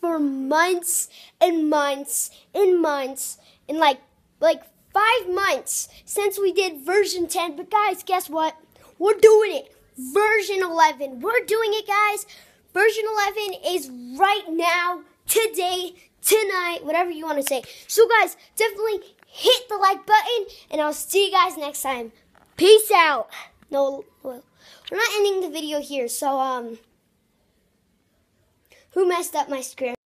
for months and months and months and like like five months since we did version 10. But guys, guess what? We're doing it. Version 11. We're doing it, guys. Version 11 is right now, today, tonight, whatever you want to say. So, guys, definitely hit the like button, and I'll see you guys next time. Peace out. No, well, we're not ending the video here, so, um, who messed up my script?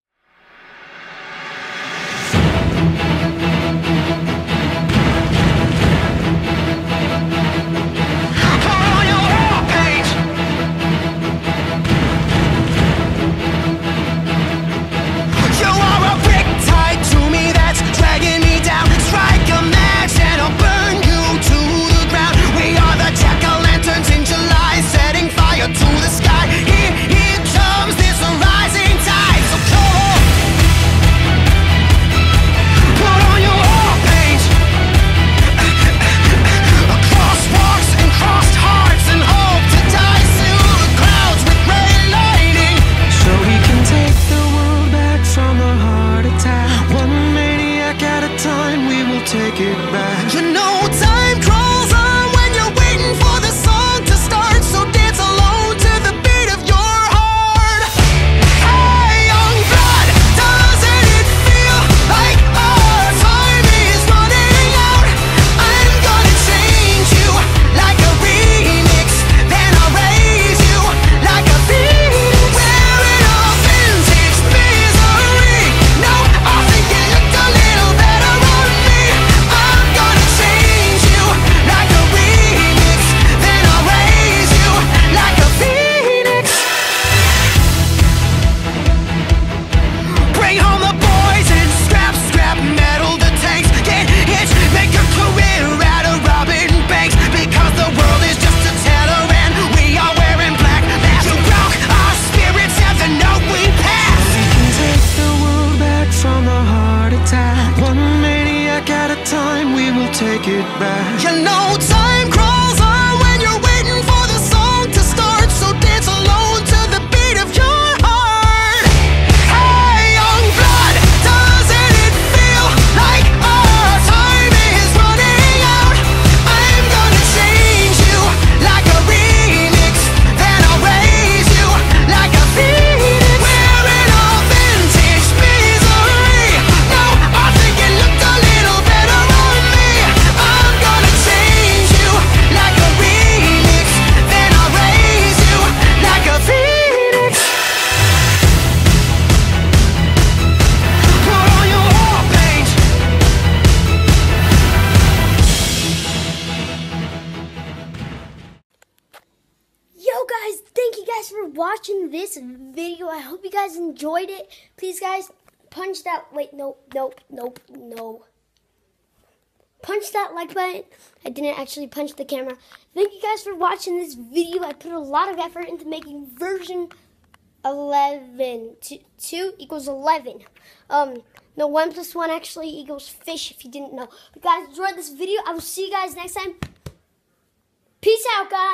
Take it back. You know, guys for watching this video. I hope you guys enjoyed it. Please guys, punch that wait, nope, nope, nope, no. Punch that like button. I didn't actually punch the camera. Thank you guys for watching this video. I put a lot of effort into making version 11. Two, two equals 11. Um, no, 1 plus 1 actually equals fish if you didn't know. But guys, enjoyed this video. I will see you guys next time. Peace out, guys.